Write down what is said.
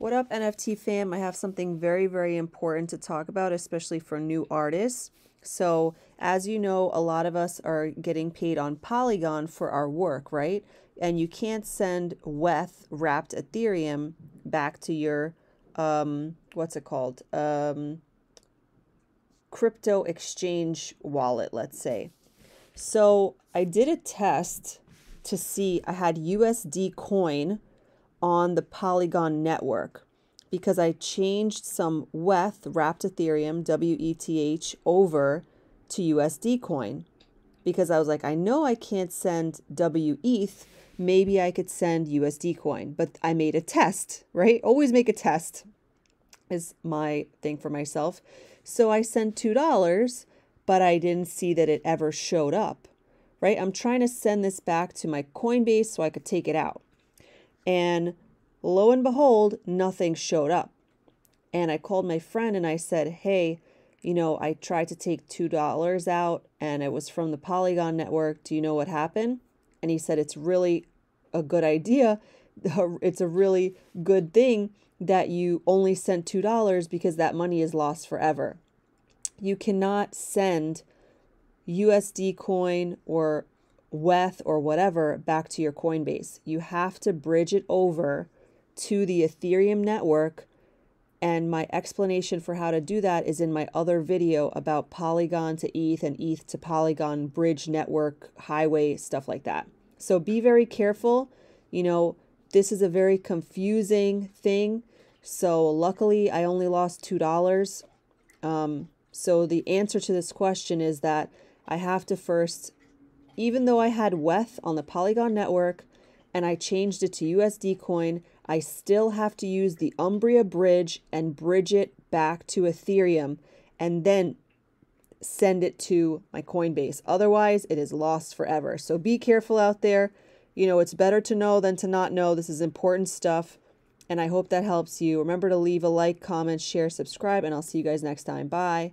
What up, NFT fam? I have something very, very important to talk about, especially for new artists. So, as you know, a lot of us are getting paid on Polygon for our work, right? And you can't send WETH wrapped Ethereum back to your, um, what's it called? Um, crypto exchange wallet, let's say. So, I did a test to see, I had USD coin on the Polygon network because I changed some WETH, wrapped Ethereum, WETH, over to USD coin because I was like, I know I can't send WETH. Maybe I could send USD coin, but I made a test, right? Always make a test is my thing for myself. So I sent $2, but I didn't see that it ever showed up, right? I'm trying to send this back to my Coinbase so I could take it out. And lo and behold, nothing showed up. And I called my friend and I said, Hey, you know, I tried to take $2 out and it was from the Polygon network. Do you know what happened? And he said, It's really a good idea. It's a really good thing that you only sent $2 because that money is lost forever. You cannot send USD coin or WETH or whatever back to your Coinbase. You have to bridge it over to the Ethereum network. And my explanation for how to do that is in my other video about Polygon to ETH and ETH to Polygon bridge network highway stuff like that. So be very careful. You know, this is a very confusing thing. So luckily, I only lost $2. Um, so the answer to this question is that I have to first even though I had WETH on the Polygon network and I changed it to USD coin, I still have to use the Umbria bridge and bridge it back to Ethereum and then send it to my Coinbase. Otherwise, it is lost forever. So be careful out there. You know, it's better to know than to not know. This is important stuff. And I hope that helps you. Remember to leave a like, comment, share, subscribe, and I'll see you guys next time. Bye.